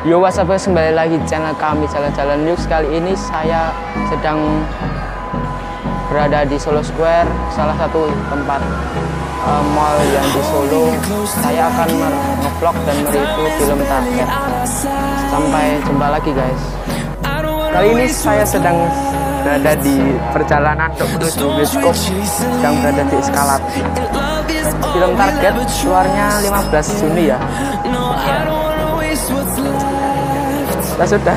Yo what's kembali lagi di channel kami Jalan-Jalan News. Kali ini saya sedang berada di Solo Square Salah satu tempat uh, mall yang di Solo. Saya akan nge-vlog dan mereview film Target Sampai jumpa lagi guys. Kali ini saya sedang berada di perjalanan untuk menuju bioskop Sedang berada di Eskalat Film Target keluarnya 15 Juni ya kita sudah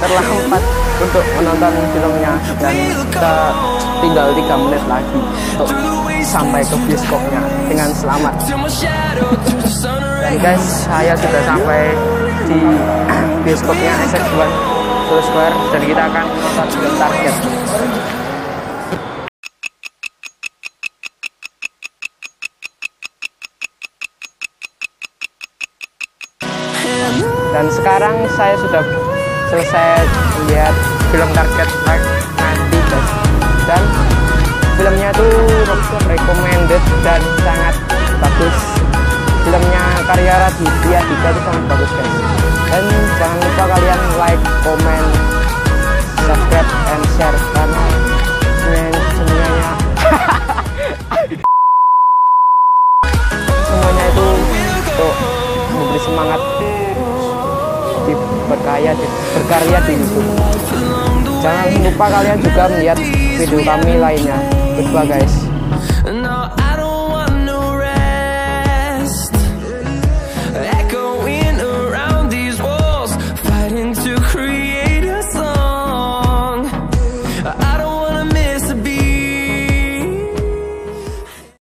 terlambat untuk menonton filmnya dan kita tinggal tiga menit lagi untuk sampai ke bioskopnya dengan selamat. Dan guys saya sudah sampai di bioskopnya SX1 Solo Square. Dan kita akan menonton film target dan sekarang saya sudah selesai lihat film target nanti guys dan filmnya itu recommended dan sangat bagus. Filmnya karya Raditya Dika itu sangat bagus guys. Dan jangan lupa kalian like, comment, subscribe, and share karena semuanya semuanya itu untuk memberi semangat di berkarya di, berkarya di YouTube. Jangan lupa kalian juga melihat video kami lainnya. Goodbye guys.